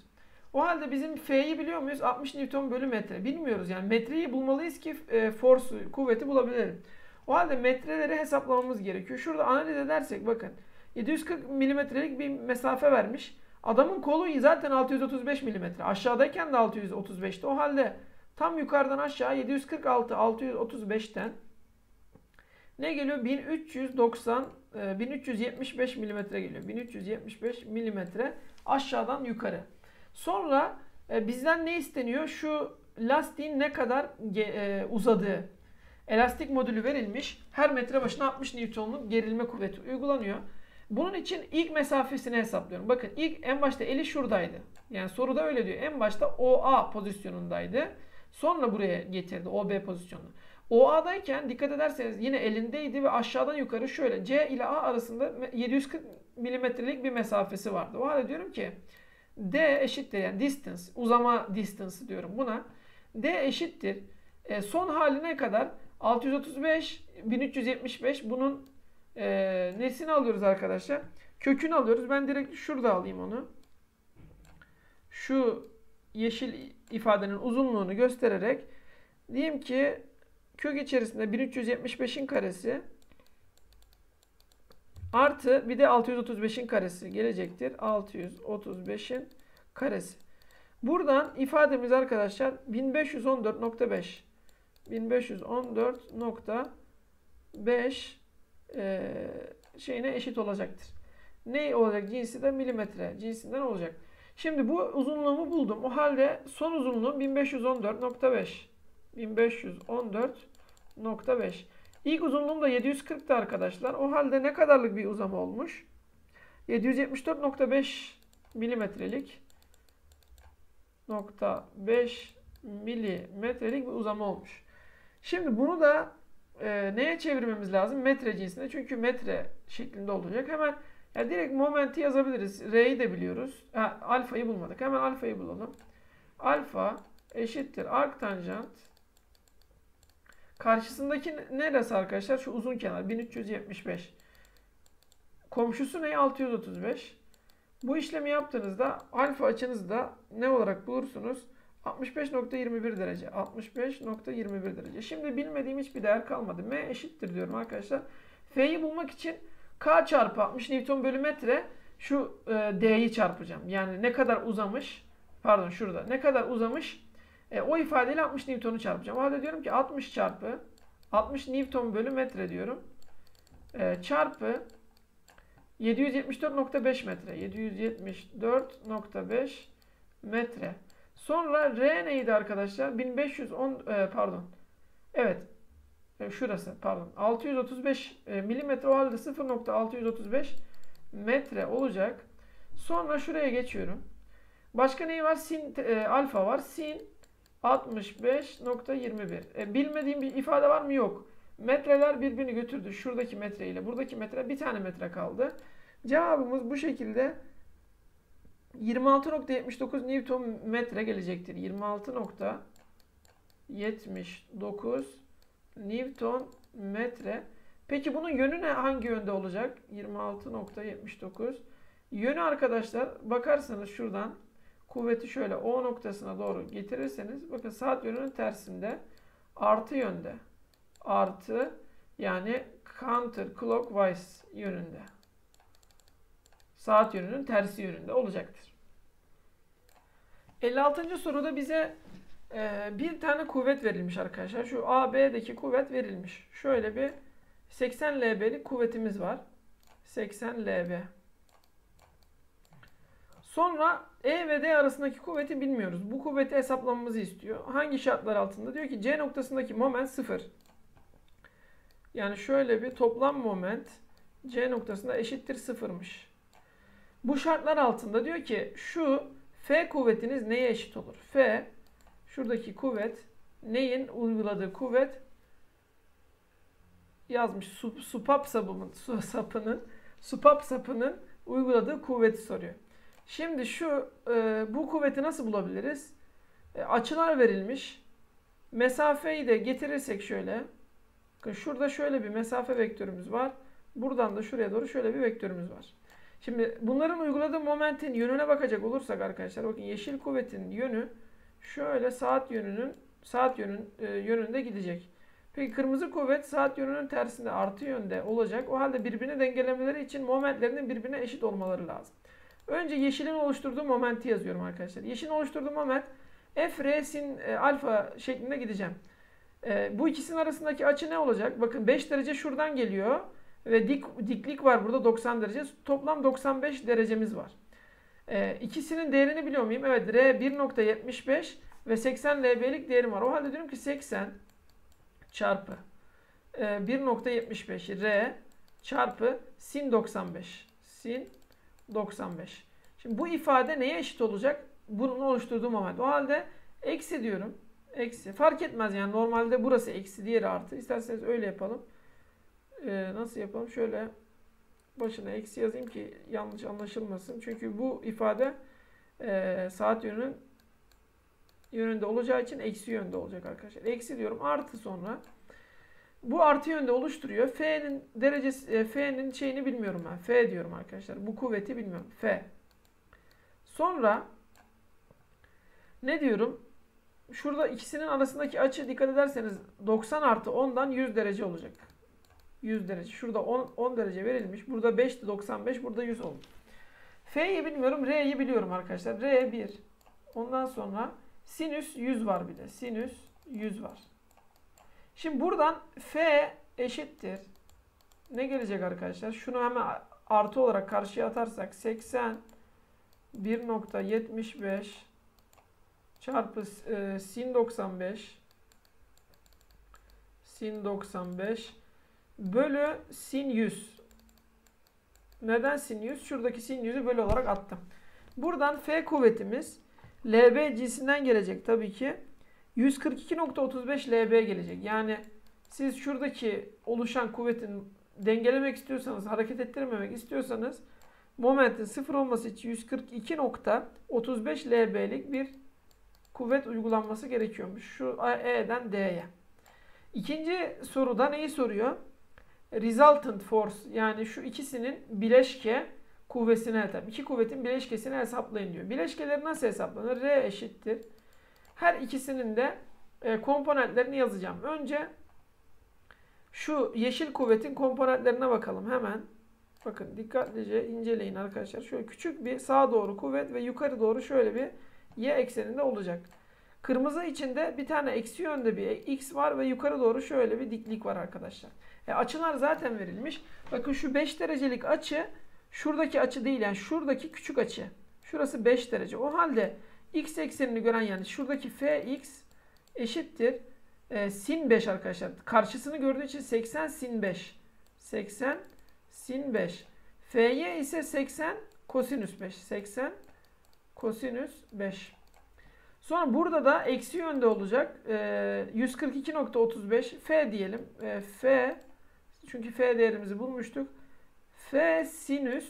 O halde bizim F'yi biliyor muyuz? 60 Newton bölü metre. Bilmiyoruz yani metreyi bulmalıyız ki e, force'u, kuvveti bulabilelim. O halde metreleri hesaplamamız gerekiyor. Şurada analiz edersek bakın 740 milimetrelik bir mesafe vermiş. Adamın kolu zaten 635 milimetre. Aşağıdayken de 635'ti. O halde tam yukarıdan aşağı 746 635'ten ne geliyor? 1390 1375 milimetre geliyor. 1375 milimetre aşağıdan yukarı. Sonra e, bizden ne isteniyor? Şu lastiğin ne kadar e, uzadığı. Elastik modülü verilmiş. Her metre başına 60 Newton'luk gerilme kuvveti uygulanıyor. Bunun için ilk mesafesini hesaplıyorum. Bakın ilk en başta eli şuradaydı. Yani soruda öyle diyor. En başta OA pozisyonundaydı. Sonra buraya getirdi OB pozisyonunu. OA'dayken dikkat ederseniz yine elindeydi ve aşağıdan yukarı şöyle C ile A arasında 740 milimetrelik bir mesafesi vardı. O halde diyorum ki D eşittir yani distance, uzama distance diyorum buna. D eşittir. E, son haline kadar 635, 1375 bunun e, nesini alıyoruz arkadaşlar? Kökünü alıyoruz. Ben direkt şurada alayım onu. Şu yeşil ifadenin uzunluğunu göstererek diyeyim ki kök içerisinde 1375'in karesi artı bir de 635'in karesi gelecektir. 635'in karesi. Buradan ifademiz arkadaşlar 1514.5 1514.5 e, şeyine eşit olacaktır. Ne olacak? Cinsi de milimetre cinsinden olacak. Şimdi bu uzunluğumu buldum. O halde son uzunluğum 1514.5 1514.5 İlk uzunluğum da 740'tı arkadaşlar. O halde ne kadarlık bir uzama olmuş? 774.5 milimetrelik nokta 5 milimetrelik bir uzama olmuş. Şimdi bunu da e, neye çevirmemiz lazım? Metre cinsine. Çünkü metre şeklinde olacak. Hemen ya direkt momenti yazabiliriz. R'yi de biliyoruz. Alfayı bulmadık. Hemen alfayı bulalım. Alfa eşittir arc tanjant. Karşısındaki neresi arkadaşlar? Şu uzun kenar 1375. Komşusu ne? 635. Bu işlemi yaptığınızda alfa açınızda ne olarak bulursunuz? 65.21 derece. 65.21 derece. Şimdi bilmediğim hiçbir değer kalmadı. M eşittir diyorum arkadaşlar. F'yi bulmak için K çarpı 60 Newton bölü metre şu e, D'yi çarpacağım. Yani ne kadar uzamış pardon şurada ne kadar uzamış e, o ifadeyle 60 Newton'u çarpacağım. O halde diyorum ki 60 çarpı 60 Newton bölü metre diyorum. E, çarpı 774.5 metre. 774.5 metre. Sonra R neydi arkadaşlar? 1510 e, pardon. Evet. E, şurası pardon. 635 e, milimetre o halde 0.635 metre olacak. Sonra şuraya geçiyorum. Başka neyi var? Sin e, alfa var. Sin 65.21. E, bilmediğim bir ifade var mı? Yok. Metreler birbirini götürdü. Şuradaki metre ile buradaki metre bir tane metre kaldı. Cevabımız bu şekilde 26.79 Newton metre gelecektir. 26.79 Newton metre. Peki bunun yönü ne? Hangi yönde olacak? 26.79. Yönü arkadaşlar bakarsanız şuradan kuvveti şöyle O noktasına doğru getirirseniz bakın saat yönünün tersinde artı yönde. Artı yani counter clockwise yönünde. Saat yönünün tersi yönünde olacaktır. 56. soruda bize e, bir tane kuvvet verilmiş arkadaşlar. Şu AB'deki kuvvet verilmiş. Şöyle bir 80 lb'lik kuvvetimiz var. 80 lb. Sonra E ve D arasındaki kuvveti bilmiyoruz. Bu kuvveti hesaplamamızı istiyor. Hangi şartlar altında? Diyor ki C noktasındaki moment 0. Yani şöyle bir toplam moment C noktasında eşittir 0'mış. Bu şartlar altında diyor ki şu F kuvvetiniz neye eşit olur? F şuradaki kuvvet neyin uyguladığı kuvvet yazmış su, supap sapının su sapının supap sapının uyguladığı kuvveti soruyor. Şimdi şu e, bu kuvveti nasıl bulabiliriz? E, açılar verilmiş. Mesafeyi de getirirsek şöyle. Şurada şöyle bir mesafe vektörümüz var. Buradan da şuraya doğru şöyle bir vektörümüz var. Şimdi bunların uyguladığı momentin yönüne bakacak olursak arkadaşlar bakın yeşil kuvvetin yönü şöyle saat yönünün saat yönün e, yönünde gidecek. Peki kırmızı kuvvet saat yönünün tersinde artı yönde olacak. O halde birbirini dengelemeleri için momentlerinin birbirine eşit olmaları lazım. Önce yeşilin oluşturduğu momenti yazıyorum arkadaşlar. Yeşilin oluşturduğu moment f r sin e, alfa şeklinde gideceğim. E, bu ikisinin arasındaki açı ne olacak? Bakın 5 derece şuradan geliyor ve dik diklik var burada 90 derece. Toplam 95 derecemiz var. E, ikisinin değerini biliyor muyum? Evet R 1.75 ve 80 lb'lik değerim var. O halde diyorum ki 80 çarpı e, 1.75 R çarpı sin 95. Sin 95. Şimdi bu ifade neye eşit olacak? Bunun oluşturduğu moment. O halde eksi diyorum. Eksi. Fark etmez yani normalde burası eksi diğeri artı. İsterseniz öyle yapalım. Ee, nasıl yapalım? Şöyle başına eksi yazayım ki yanlış anlaşılmasın. Çünkü bu ifade e, saat yönünün yönünde olacağı için eksi yönde olacak arkadaşlar. Eksi diyorum artı sonra bu artı yönde oluşturuyor. F'nin derecesi e, F'nin şeyini bilmiyorum ben. F diyorum arkadaşlar. Bu kuvveti bilmiyorum. F. Sonra ne diyorum? Şurada ikisinin arasındaki açı dikkat ederseniz 90 artı 10'dan 100 derece olacak. 100 derece. Şurada 10, 10 derece verilmiş. Burada 5'ti 95. Burada 100 oldu. F'yi bilmiyorum. R'yi biliyorum arkadaşlar. R 1. Ondan sonra sinüs 100 var bir de. Sinüs 100 var. Şimdi buradan F eşittir. Ne gelecek arkadaşlar? Şunu hemen artı olarak karşıya atarsak 80 1.75 çarpı e, sin 95 sin 95 bölü sin 100 neden sin 100? Şuradaki sin 100'ü bölü olarak attım. Buradan F kuvvetimiz LB cinsinden gelecek tabii ki. 142.35 lb gelecek. Yani siz şuradaki oluşan kuvvetin dengelemek istiyorsanız, hareket ettirmemek istiyorsanız momentin sıfır olması için 142.35 lb'lik bir kuvvet uygulanması gerekiyormuş. Şu E'den D'ye. İkinci soruda neyi soruyor? Resultant force yani şu ikisinin bileşke kuvvesini hesaplayın. İki kuvvetin bileşkesini hesaplayın diyor. Bileşkeleri nasıl hesaplanır? R eşittir her ikisinin de e, komponentlerini yazacağım. Önce Şu yeşil kuvvetin komponentlerine bakalım hemen. Bakın dikkatlice inceleyin arkadaşlar. Şöyle küçük bir sağa doğru kuvvet ve yukarı doğru şöyle bir y ekseninde olacak. Kırmızı içinde bir tane eksi yönde bir x var ve yukarı doğru şöyle bir diklik var arkadaşlar. E açılar zaten verilmiş. Bakın şu 5 derecelik açı şuradaki açı değil yani şuradaki küçük açı. Şurası 5 derece. O halde x eksenini gören yani şuradaki fx eşittir e, sin 5 arkadaşlar. Karşısını gördüğü için 80 sin 5. 80 sin 5. Fy ise 80 kosinüs 5. 80 kosinüs 5. Sonra burada da eksi yönde olacak. E, 142.35 f diyelim. E, f çünkü f değerimizi bulmuştuk. f sinüs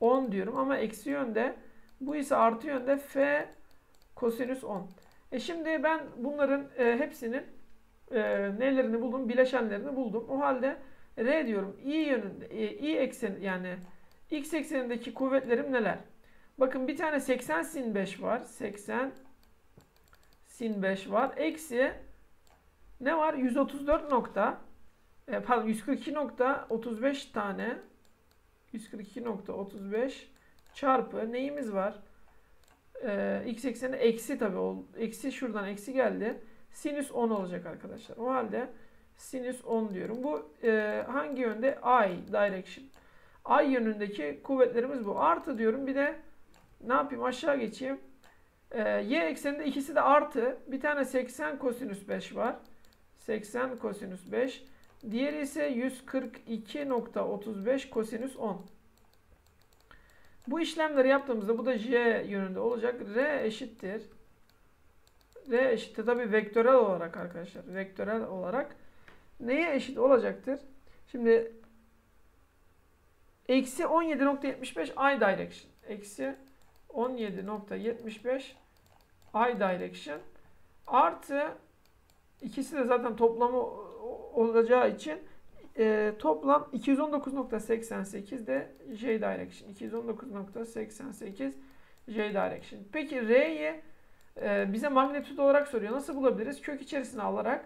10 diyorum ama eksi yönde. Bu ise artı yönde f kosinüs 10. E şimdi ben bunların e, hepsinin e, nelerini buldum? Bileşenlerini buldum. O halde R diyorum. I yönünde, e, I eksen yani x eksenindeki kuvvetlerim neler? Bakın bir tane 80 sin 5 var. 80 sin 5 var. Eksi ne var? 134 nokta e, pardon 142.35 tane 142.35 çarpı neyimiz var? Ee, x ekseni eksi tabi eksi şuradan eksi geldi. Sinüs 10 olacak arkadaşlar. O halde sinüs 10 diyorum. Bu e, hangi yönde? I direction. I yönündeki kuvvetlerimiz bu. Artı diyorum. Bir de ne yapayım? Aşağı geçeyim. E, y ekseninde ikisi de artı. Bir tane 80 kosinüs 5 var. 80 kosinüs 5. Diğeri ise 142.35 kosinüs 10. Bu işlemleri yaptığımızda bu da j yönünde olacak. R eşittir. R eşittir tabi vektörel olarak arkadaşlar. Vektörel olarak neye eşit olacaktır? Şimdi eksi 17.75 i direction. Eksi 17.75 i direction artı ikisi de zaten toplamı olacağı için e, toplam 219.88 de J direction. 219.88 J direction. Peki R'yi e, bize magnetüt olarak soruyor. Nasıl bulabiliriz? Kök içerisine alarak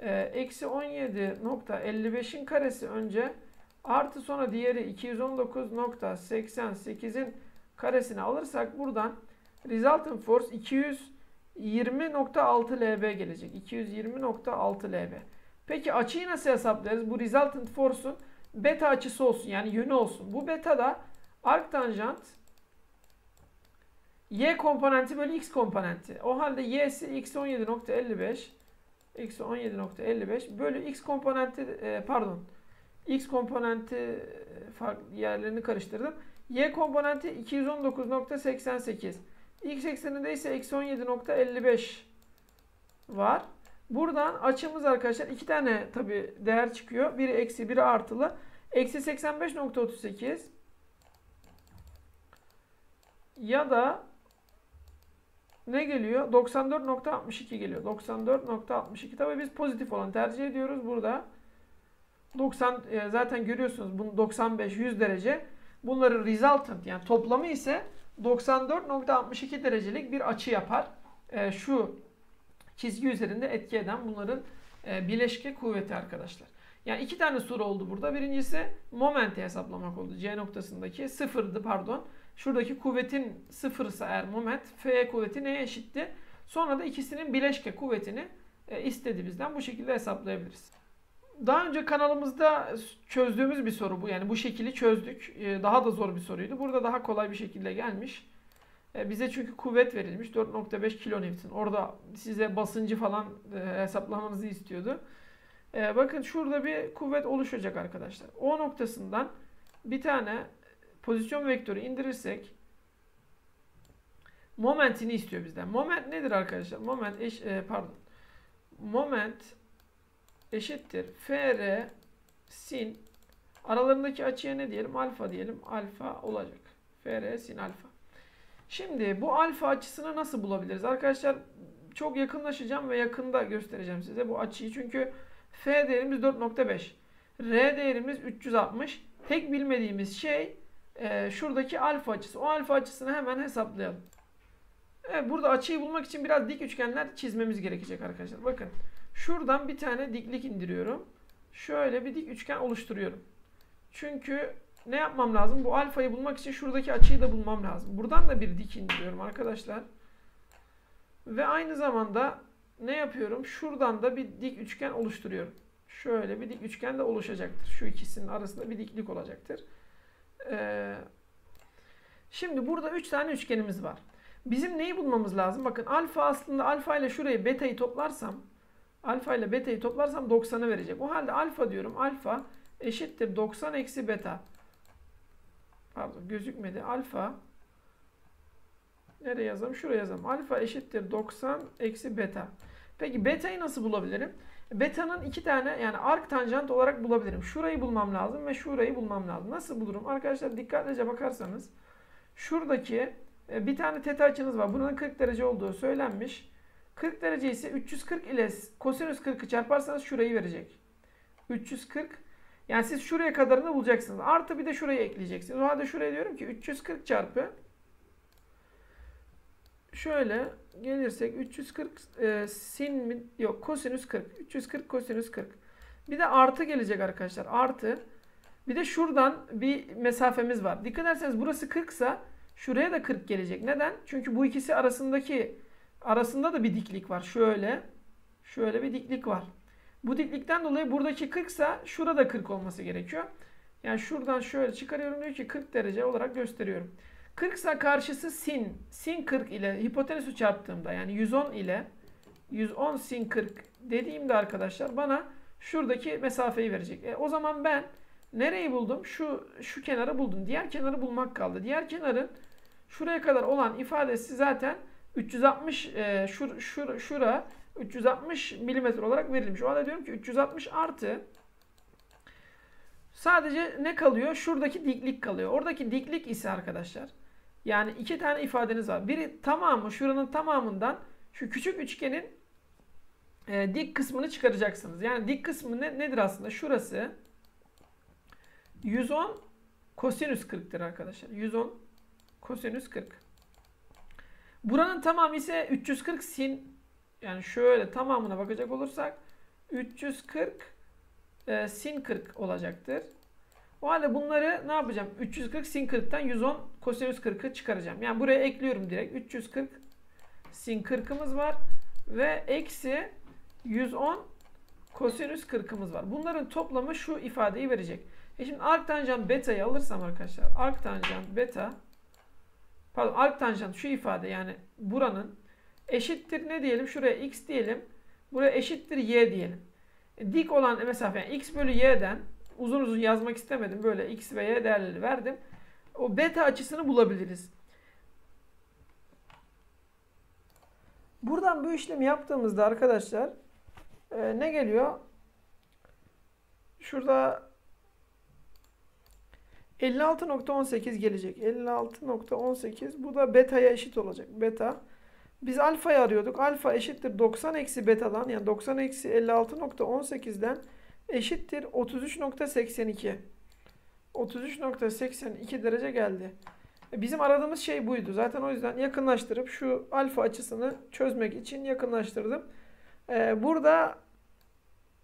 e, eksi 17.55'in karesi önce artı sonra diğeri 219.88'in karesini alırsak buradan resultant force 220.6 lb gelecek. 220.6 lb. Peki açıyı nasıl hesaplarız? Bu resultant force'un beta açısı olsun yani yönü olsun. Bu beta da arc tanjant y komponenti bölü x komponenti. O halde y'si x 17.55 x 17.55 bölü x komponenti e, pardon x komponenti e, farklı yerlerini karıştırdım. Y komponenti 219.88. X ekseninde ise eksi 17.55 var. Buradan açımız arkadaşlar iki tane tabi değer çıkıyor. Biri eksi biri artılı. Eksi 85.38 ya da ne geliyor? 94.62 geliyor. 94.62. Tabii biz pozitif olan tercih ediyoruz burada. 90 e, zaten görüyorsunuz bunu 95 100 derece. Bunların resultant yani toplamı ise 94.62 derecelik bir açı yapar. E, şu çizgi üzerinde etki eden bunların e, bileşke kuvveti arkadaşlar. Yani iki tane soru oldu burada. Birincisi momenti hesaplamak oldu. C noktasındaki sıfırdı pardon. Şuradaki kuvvetin sıfırsa eğer moment F kuvveti neye eşitti? Sonra da ikisinin bileşke kuvvetini e, istedi bizden. Bu şekilde hesaplayabiliriz. Daha önce kanalımızda çözdüğümüz bir soru bu. Yani bu şekilli çözdük. E, daha da zor bir soruydu. Burada daha kolay bir şekilde gelmiş. E, bize çünkü kuvvet verilmiş 4.5 kilonewton. Orada size basıncı falan e, hesaplamanızı istiyordu. E, bakın şurada bir kuvvet oluşacak arkadaşlar. O noktasından bir tane pozisyon vektörü indirirsek momentini istiyor bizden. Moment nedir arkadaşlar? Moment eş, pardon. Moment eşittir fr sin aralarındaki açıya ne diyelim? Alfa diyelim. Alfa olacak. fr sin alfa. Şimdi bu alfa açısını nasıl bulabiliriz? Arkadaşlar çok yakınlaşacağım ve yakında göstereceğim size bu açıyı. Çünkü F değerimiz 4.5. R değerimiz 360. Tek bilmediğimiz şey e, şuradaki alfa açısı. O alfa açısını hemen hesaplayalım. Evet, burada açıyı bulmak için biraz dik üçgenler çizmemiz gerekecek arkadaşlar. Bakın şuradan bir tane diklik indiriyorum. şöyle bir dik üçgen oluşturuyorum. Çünkü ne yapmam lazım? Bu alfayı bulmak için şuradaki açıyı da bulmam lazım. Buradan da bir dik indiriyorum arkadaşlar. Ve aynı zamanda ne yapıyorum? Şuradan da bir dik üçgen oluşturuyorum. Şöyle bir dik üçgen de oluşacaktır. Şu ikisinin arasında bir diklik olacaktır. Ee, şimdi burada 3 tane üçgenimiz var. Bizim neyi bulmamız lazım? Bakın alfa aslında alfa ile şurayı beta'yı toplarsam alfa ile beta'yı toplarsam 90'ı verecek. O halde alfa diyorum. Alfa eşittir 90 eksi beta. Pardon gözükmedi. Alfa nereye yazalım? Şuraya yazalım. Alfa eşittir 90 eksi beta. Peki beta'yı nasıl bulabilirim? Beta'nın iki tane yani ark tanjant olarak bulabilirim. Şurayı bulmam lazım ve şurayı bulmam lazım. Nasıl bulurum? Arkadaşlar dikkatlice bakarsanız şuradaki e, bir tane teta açınız var. Bunun 40 derece olduğu söylenmiş. 40 derece ise 340 ile kosinüs 40'ı çarparsanız şurayı verecek. 340 yani siz şuraya kadarını bulacaksınız. Artı bir de şurayı ekleyeceksiniz. O halde şuraya diyorum ki 340 çarpı şöyle gelirsek 340 e, sin mi? Yok kosinüs 40. 340 kosinüs 40. Bir de artı gelecek arkadaşlar. Artı. Bir de şuradan bir mesafemiz var. Dikkat ederseniz burası 40 ise şuraya da 40 gelecek. Neden? Çünkü bu ikisi arasındaki arasında da bir diklik var. Şöyle. Şöyle bir diklik var. Bu diklikten dolayı buradaki 40 ise şurada 40 olması gerekiyor. Yani şuradan şöyle çıkarıyorum diyor ki 40 derece olarak gösteriyorum. 40 ise karşısı sin. Sin 40 ile hipotenüsü çarptığımda yani 110 ile 110 sin 40 dediğimde arkadaşlar bana şuradaki mesafeyi verecek. E, o zaman ben nereyi buldum? Şu şu kenarı buldum. Diğer kenarı bulmak kaldı. Diğer kenarın şuraya kadar olan ifadesi zaten 360 e, şur, şur, şura 360 milimetre olarak verilmiş. O halde diyorum ki 360 artı sadece ne kalıyor? Şuradaki diklik kalıyor. Oradaki diklik ise arkadaşlar yani iki tane ifadeniz var. Biri tamamı şuranın tamamından şu küçük üçgenin e, dik kısmını çıkaracaksınız. Yani dik kısmı ne, nedir aslında? Şurası 110 kosinüs 40'tır arkadaşlar. 110 kosinüs 40. Buranın tamamı ise 340 sin yani şöyle tamamına bakacak olursak 340 e, sin 40 olacaktır. O halde bunları ne yapacağım? 340 sin 40'tan 110 kosinüs 40'ı çıkaracağım. Yani buraya ekliyorum direkt. 340 sin 40'ımız var. Ve eksi 110 kosinüs 40'ımız var. Bunların toplamı şu ifadeyi verecek. E şimdi arc tanjant beta'yı alırsam arkadaşlar. Arc tanjant beta pardon arc şu ifade yani buranın eşittir ne diyelim? Şuraya x diyelim. Buraya eşittir y diyelim. E, dik olan mesafe yani x bölü y'den uzun uzun yazmak istemedim. Böyle x ve y değerleri verdim. O beta açısını bulabiliriz. Buradan bu işlemi yaptığımızda arkadaşlar e, ne geliyor? Şurada 56.18 gelecek. 56.18 bu da beta'ya eşit olacak. Beta. Biz alfayı arıyorduk. Alfa eşittir 90 eksi beta'dan yani 90 eksi 56.18'den eşittir 33.82. 33.82 derece geldi. E, bizim aradığımız şey buydu. Zaten o yüzden yakınlaştırıp şu alfa açısını çözmek için yakınlaştırdım. Ee, burada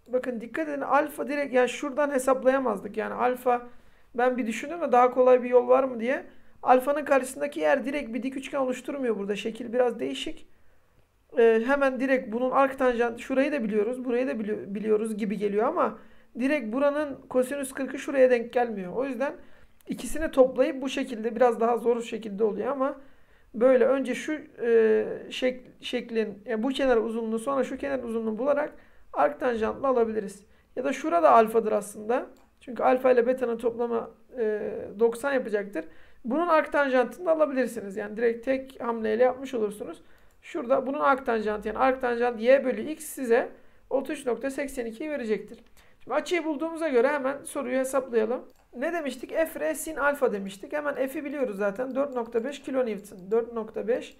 bakın dikkat edin alfa direkt yani şuradan hesaplayamazdık. Yani alfa ben bir düşündüm de daha kolay bir yol var mı diye. Alfanın karşısındaki yer direkt bir dik üçgen oluşturmuyor burada. Şekil biraz değişik e, hemen direkt bunun ark tanjant şurayı da biliyoruz, burayı da bili biliyoruz gibi geliyor ama direkt buranın kosinüs 40'ı şuraya denk gelmiyor. O yüzden ikisini toplayıp bu şekilde biraz daha zor şekilde oluyor ama böyle önce şu e, şek şeklin yani bu kenar uzunluğu sonra şu kenar uzunluğunu bularak ark tanjantla alabiliriz. Ya da şurada alfadır aslında. Çünkü alfa ile beta'nın toplamı e, 90 yapacaktır. Bunun ark tanjantını da alabilirsiniz. Yani direkt tek hamleyle yapmış olursunuz. Şurada bunun arc tanjantı yani arc tanjant y bölü x size 33.82'yi verecektir. Şimdi açıyı bulduğumuza göre hemen soruyu hesaplayalım. Ne demiştik? F r sin alfa demiştik. Hemen F'i biliyoruz zaten. 4.5 kilo Newton. 4.5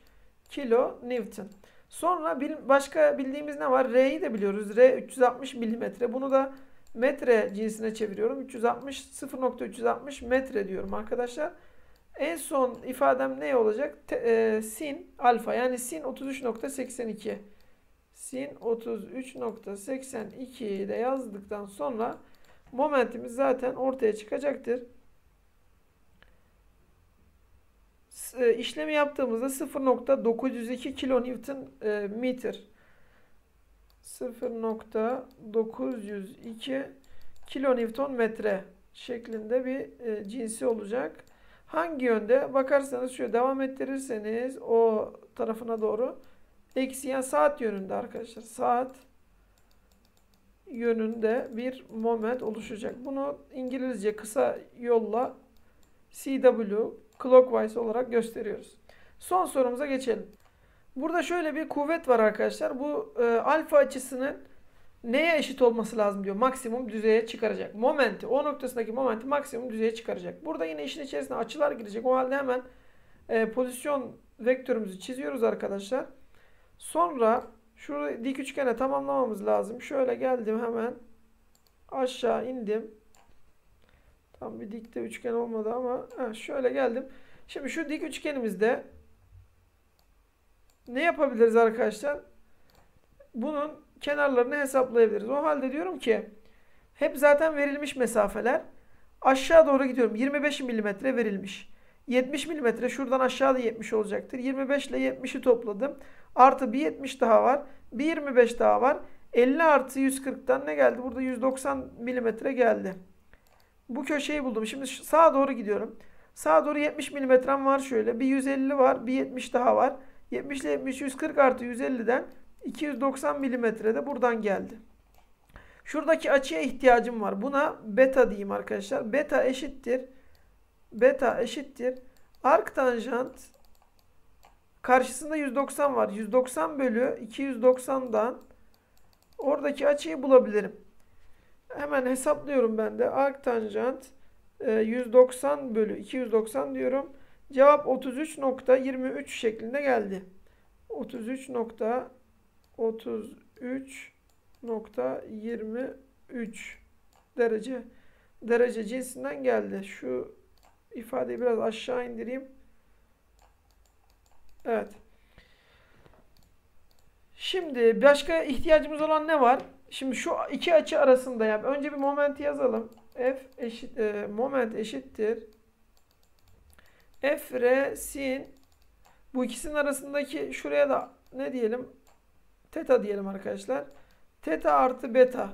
kilo Newton. Sonra başka bildiğimiz ne var? R'yi de biliyoruz. R 360 milimetre. Bunu da metre cinsine çeviriyorum. 360 0.360 metre diyorum arkadaşlar. En son ifadem ne olacak? Te, e, sin alfa yani sin 33.82. sin 33.82'yi de yazdıktan sonra momentimiz zaten ortaya çıkacaktır. E, işlemi yaptığımızda 0.902 kilonewton e, meter 0.902 kilonewton metre şeklinde bir e, cinsi olacak. Hangi yönde? Bakarsanız şöyle devam ettirirseniz o tarafına doğru eksi yani saat yönünde arkadaşlar. Saat yönünde bir moment oluşacak. Bunu İngilizce kısa yolla CW clockwise olarak gösteriyoruz. Son sorumuza geçelim. Burada şöyle bir kuvvet var arkadaşlar. Bu e, alfa açısının neye eşit olması lazım diyor. Maksimum düzeye çıkaracak. Momenti, o noktasındaki momenti maksimum düzeye çıkaracak. Burada yine işin içerisine açılar girecek. O halde hemen e, pozisyon vektörümüzü çiziyoruz arkadaşlar. Sonra şu dik üçgene tamamlamamız lazım. Şöyle geldim hemen aşağı indim. Tam bir dikte üçgen olmadı ama heh, şöyle geldim. Şimdi şu dik üçgenimizde ne yapabiliriz arkadaşlar? Bunun kenarlarını hesaplayabiliriz. O halde diyorum ki hep zaten verilmiş mesafeler. Aşağı doğru gidiyorum. 25 milimetre verilmiş. 70 milimetre şuradan aşağıda 70 olacaktır. 25 ile 70'i topladım. Artı bir 70 daha var. Bir 25 daha var. 50 artı 140'tan ne geldi? Burada 190 milimetre geldi. Bu köşeyi buldum. Şimdi sağa doğru gidiyorum. Sağa doğru 70 milimetrem var şöyle. Bir 150 var. Bir 70 daha var. 70 ile 70 140 artı 150'den 290 milimetre de buradan geldi. Şuradaki açıya ihtiyacım var. Buna beta diyeyim arkadaşlar. Beta eşittir. Beta eşittir. Ark tanjant karşısında 190 var. 190 bölü 290'dan oradaki açıyı bulabilirim. Hemen hesaplıyorum ben de. Ark tanjant 190 bölü 290 diyorum. Cevap 33.23 şeklinde geldi. 33.33.23 derece derece cinsinden geldi. Şu ifadeyi biraz aşağı indireyim. Evet. Şimdi başka ihtiyacımız olan ne var? Şimdi şu iki açı arasında yap. Önce bir moment yazalım. F eşit e, moment eşittir F, R, sin bu ikisinin arasındaki şuraya da ne diyelim? Teta diyelim arkadaşlar. Teta artı beta.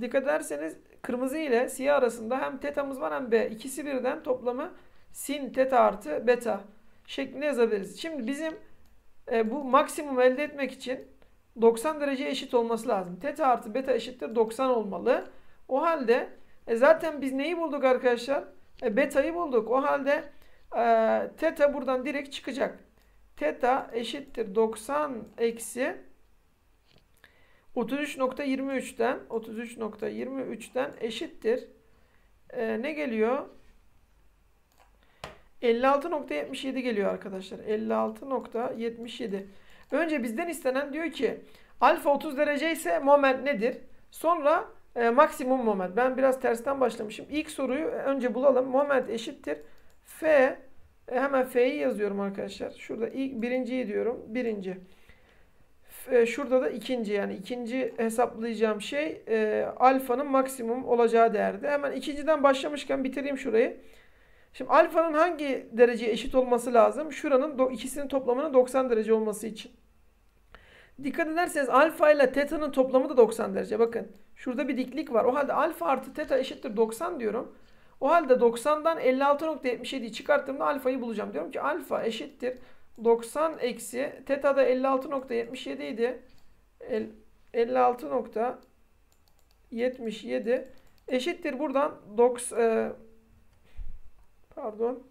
Dikkat ederseniz kırmızı ile siyah arasında hem tetamız var hem b. İkisi birden toplamı sin teta artı beta şeklinde yazabiliriz. Şimdi bizim e, bu maksimum elde etmek için 90 derece eşit olması lazım. Teta artı beta eşittir 90 olmalı. O halde e, zaten biz neyi bulduk arkadaşlar? E, beta'yı bulduk. O halde e, teta buradan direkt çıkacak. Teta eşittir 90 eksi 33.23'ten 33.23'ten eşittir. E, ne geliyor? 56.77 geliyor arkadaşlar. 56.77. Önce bizden istenen diyor ki alfa 30 derece ise moment nedir? Sonra e, maksimum moment. Ben biraz tersten başlamışım. İlk soruyu önce bulalım. Moment eşittir F e, hemen F'yi yazıyorum arkadaşlar. Şurada ilk birinciyi diyorum. Birinci. E, şurada da ikinci yani ikinci hesaplayacağım şey e, alfanın maksimum olacağı değerdi. Hemen ikinciden başlamışken bitireyim şurayı. Şimdi alfanın hangi dereceye eşit olması lazım? Şuranın ikisinin toplamının 90 derece olması için. Dikkat ederseniz alfa ile teta'nın toplamı da 90 derece. Bakın şurada bir diklik var. O halde alfa artı teta eşittir 90 diyorum. O halde 90'dan 56.77'yi çıkarttığımda alfayı bulacağım. Diyorum ki alfa eşittir 90 eksi teta da 56.77 idi. 56.77 eşittir buradan 90 e, pardon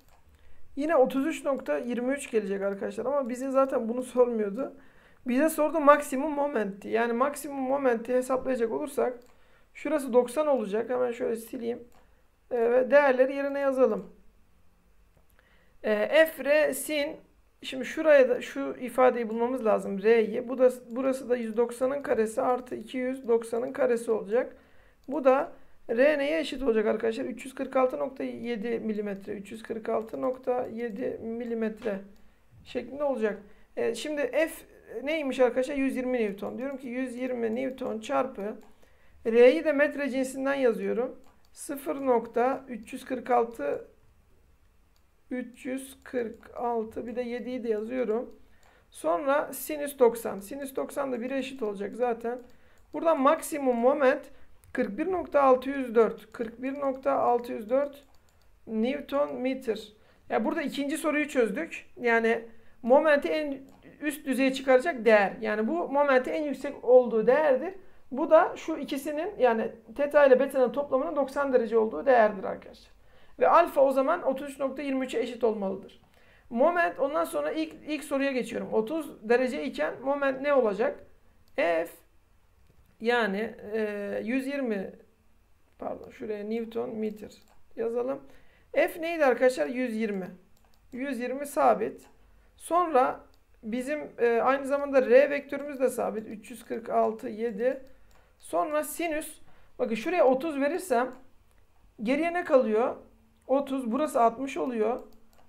yine 33.23 gelecek arkadaşlar ama bize zaten bunu sormuyordu. Bize sordu maksimum momenti. Yani maksimum momenti hesaplayacak olursak şurası 90 olacak. Hemen şöyle sileyim. Ee, ve değerleri yerine yazalım. E, f, r, sin şimdi şuraya da şu ifadeyi bulmamız lazım. R'yi. Bu da burası da 190'ın karesi artı 290'ın karesi olacak. Bu da R neye eşit olacak arkadaşlar? 346.7 milimetre. 346.7 milimetre şeklinde olacak. E, şimdi F neymiş arkadaşlar? 120 Newton. Diyorum ki 120 Newton çarpı R'yi de metre cinsinden yazıyorum. 0.346 346 bir de 7'yi de yazıyorum. Sonra sinüs 90. Sinüs 90 da 1'e eşit olacak zaten. Buradan maksimum moment 41.604 41.604 Newton meter. Ya burada ikinci soruyu çözdük. Yani momenti en üst düzeye çıkaracak değer. Yani bu momenti en yüksek olduğu değerdir. Bu da şu ikisinin yani teta ile beta'nın toplamının 90 derece olduğu değerdir arkadaşlar. Ve alfa o zaman 33.23'e eşit olmalıdır. Moment ondan sonra ilk ilk soruya geçiyorum. 30 derece iken moment ne olacak? F yani e, 120 pardon şuraya Newton meter yazalım. F neydi arkadaşlar? 120. 120 sabit. Sonra bizim e, aynı zamanda R vektörümüz de sabit. 346 7. Sonra sinüs. Bakın şuraya 30 verirsem geriye ne kalıyor? 30. Burası 60 oluyor.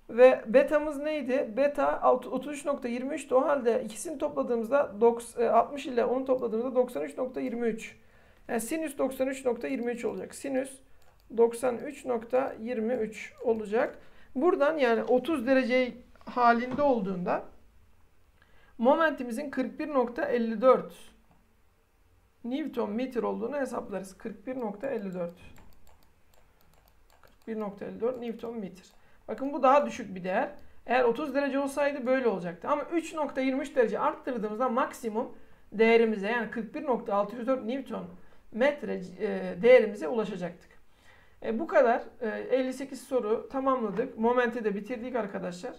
Ve betamız neydi? Beta 33.23'tü. O halde ikisini topladığımızda 60 ile onu topladığımızda 93.23. Yani sinüs 93.23 olacak. Sinüs 93.23 olacak. Buradan yani 30 derece halinde olduğunda momentimizin 41.54 Newton meter olduğunu hesaplarız. 41.54 41.54 Newton meter. Bakın bu daha düşük bir değer. Eğer 30 derece olsaydı böyle olacaktı. Ama 3.23 derece arttırdığımızda maksimum değerimize yani 41.604 Newton metre e, değerimize ulaşacaktık. E, bu kadar. E, 58 soru tamamladık. Momenti de bitirdik arkadaşlar.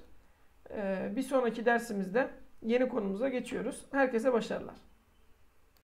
E, bir sonraki dersimizde yeni konumuza geçiyoruz. Herkese başarılar.